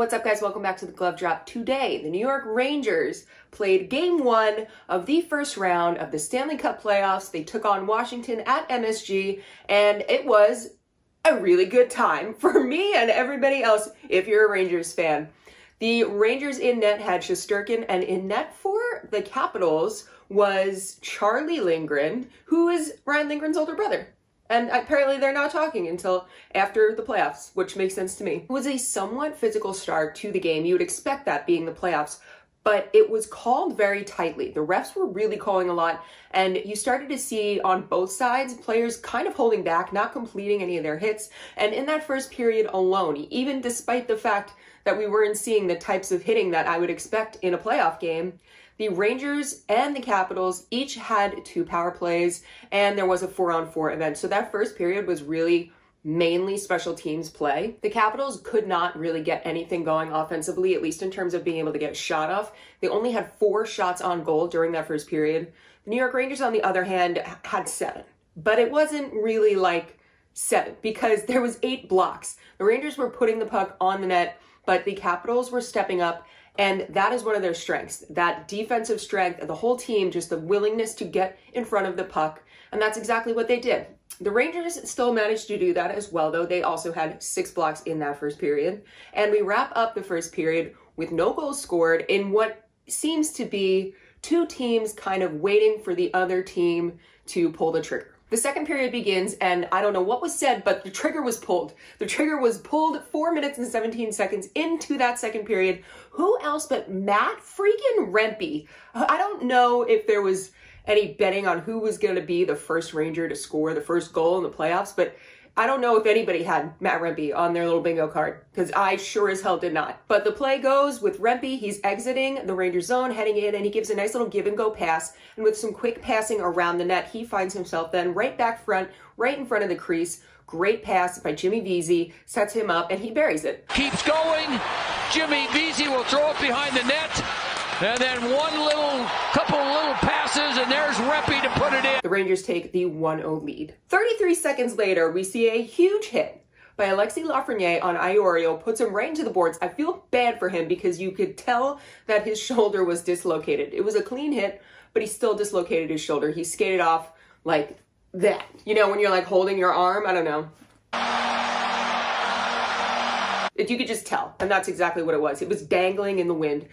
What's up, guys? Welcome back to the Glove Drop. Today, the New York Rangers played game one of the first round of the Stanley Cup playoffs. They took on Washington at MSG, and it was a really good time for me and everybody else if you're a Rangers fan. The Rangers in net had Shesterkin, and in net for the Capitals was Charlie Lindgren, who is Ryan Lindgren's older brother. And apparently they're not talking until after the playoffs, which makes sense to me. It was a somewhat physical start to the game. You would expect that being the playoffs, but it was called very tightly. The refs were really calling a lot, and you started to see on both sides players kind of holding back, not completing any of their hits. And in that first period alone, even despite the fact that we weren't seeing the types of hitting that I would expect in a playoff game, the Rangers and the Capitals each had two power plays, and there was a four on four event. So that first period was really mainly special teams play. The Capitals could not really get anything going offensively, at least in terms of being able to get shot off. They only had four shots on goal during that first period. The New York Rangers, on the other hand, had seven. But it wasn't really like seven because there was eight blocks. The Rangers were putting the puck on the net, but the Capitals were stepping up and that is one of their strengths that defensive strength, the whole team, just the willingness to get in front of the puck. And that's exactly what they did. The Rangers still managed to do that as well, though they also had six blocks in that first period. And we wrap up the first period with no goals scored in what seems to be two teams kind of waiting for the other team to pull the trigger. The second period begins, and I don't know what was said, but the trigger was pulled. The trigger was pulled four minutes and 17 seconds into that second period. Who else but Matt freaking Rempe? Uh, I don't know if there was any betting on who was going to be the first Ranger to score the first goal in the playoffs, but I don't know if anybody had Matt Rempe on their little bingo card because I sure as hell did not. But the play goes with Rempe. He's exiting the Ranger zone, heading in, and he gives a nice little give and go pass. And with some quick passing around the net, he finds himself then right back front, right in front of the crease. Great pass by Jimmy Vesey, sets him up, and he buries it. Keeps going. Jimmy Vesey will throw it behind the net. And then one little, couple little passes, and there's Rempe to put it in. The Rangers take the 1-0 lead. 33 seconds later, we see a huge hit by Alexi Lafreniere on Iorio, puts him right into the boards. I feel bad for him because you could tell that his shoulder was dislocated. It was a clean hit, but he still dislocated his shoulder. He skated off like that. You know, when you're like holding your arm, I don't know. If you could just tell, and that's exactly what it was. It was dangling in the wind.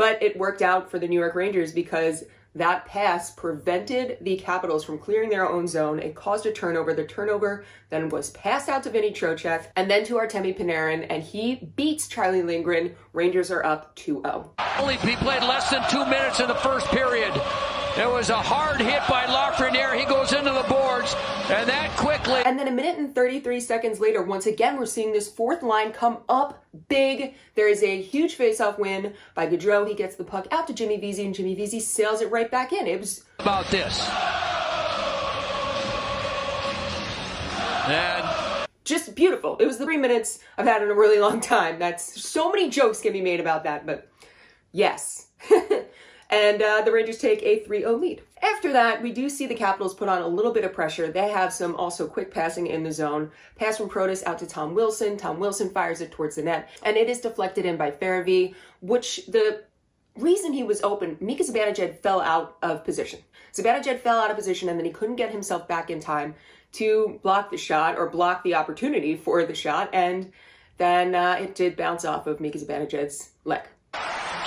But it worked out for the New York Rangers because that pass prevented the Capitals from clearing their own zone. It caused a turnover. The turnover then was passed out to Vinny Trocheck and then to Artemi Panarin, and he beats Charlie Lindgren. Rangers are up 2-0. Only he played less than two minutes in the first period. It was a hard hit by Lafreniere. He goes into the boards, and that quickly. And then a minute and 33 seconds later, once again, we're seeing this fourth line come up big. There is a huge faceoff win by Goodrow. He gets the puck out to Jimmy Vesey, and Jimmy Vesey sails it right back in. It was about this. And just beautiful. It was the three minutes I've had in a really long time. That's so many jokes can be made about that, but yes. and uh, the Rangers take a 3-0 lead. After that, we do see the Capitals put on a little bit of pressure. They have some also quick passing in the zone. Pass from Protas out to Tom Wilson. Tom Wilson fires it towards the net, and it is deflected in by Fehervary, which the reason he was open, Mika Zibanejad fell out of position. Zibanejad fell out of position, and then he couldn't get himself back in time to block the shot or block the opportunity for the shot, and then uh, it did bounce off of Mika Zibanejad's leg.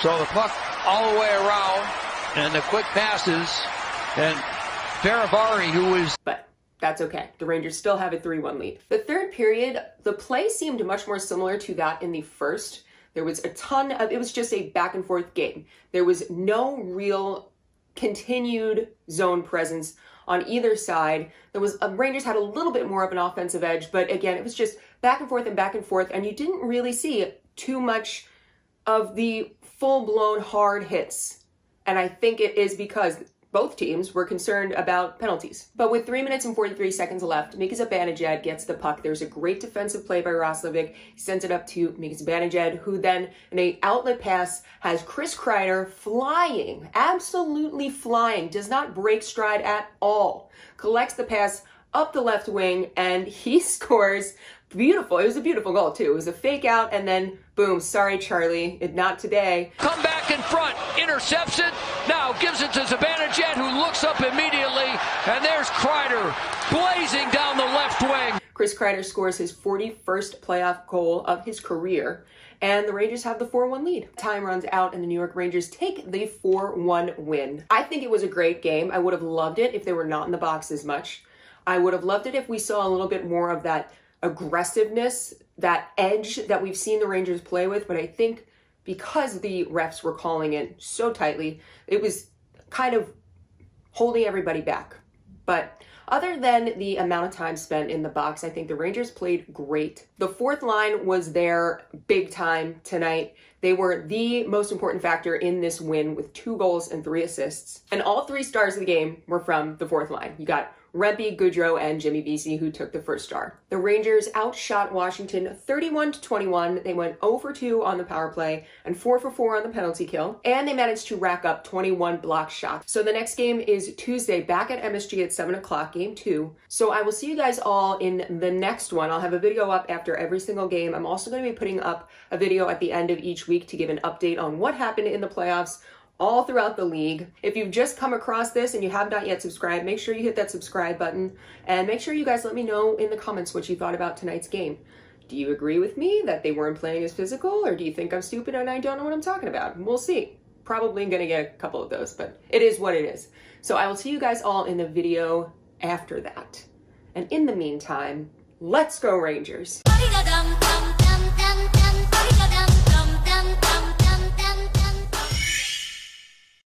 So the puck all the way around, and the quick passes, and Fehervary, who is. But that's okay. The Rangers still have a 3 1 lead. The third period, the play seemed much more similar to that in the first. There was a ton of, it was just a back and forth game. There was no real continued zone presence on either side. There was, um, Rangers had a little bit more of an offensive edge, but again, it was just back and forth and back and forth, and you didn't really see too much of the full blown hard hits. And I think it is because both teams were concerned about penalties. But with 3 minutes and 43 seconds left, Mika Zibanejad gets the puck. There's a great defensive play by Roslovic. He sends it up to Mika Zibanejad, who then, in a outlet pass, has Chris Kreider flying, absolutely flying, does not break stride at all, collects the pass up the left wing and he scores beautiful. It was a beautiful goal too. It was a fake out and then boom, sorry Charlie, it, not today. Come back in front, intercepts it, now gives it to Zibanejad who looks up immediately and there's Kreider blazing down the left wing. Chris Kreider scores his 41st playoff goal of his career and the Rangers have the 4 1 lead. Time runs out, and the New York Rangers take the 4 1 win. I think it was a great game. I would have loved it if they were not in the box as much. I would have loved it if we saw a little bit more of that aggressiveness, that edge that we've seen the Rangers play with. But I think because the refs were calling it so tightly, it was kind of holding everybody back. But other than the amount of time spent in the box, I think the Rangers played great. The fourth line was there big time tonight. They were the most important factor in this win with two goals and three assists. And all three stars of the game were from the fourth line. You got Rempe, Goodrow, and Jimmy Vesey, who took the first star. The Rangers outshot Washington 31 to 21. They went 0 for 2 on the power play and 4 for 4 on the penalty kill, and they managed to rack up 21 block shots. So the next game is Tuesday, back at MSG at 7 o'clock, game two. So I will see you guys all in the next one. I'll have a video up after every single game. I'm also going to be putting up a video at the end of each week to give an update on what happened in the playoffs all throughout the league. If you've just come across this and you have not yet subscribed, make sure you hit that subscribe button and make sure you guys let me know in the comments what you thought about tonight's game. Do you agree with me that they weren't playing as physical or do you think I'm stupid and I don't know what I'm talking about? We'll see. Probably gonna get a couple of those, but it is what it is. So I will see you guys all in the video after that. And in the meantime, let's go Rangers!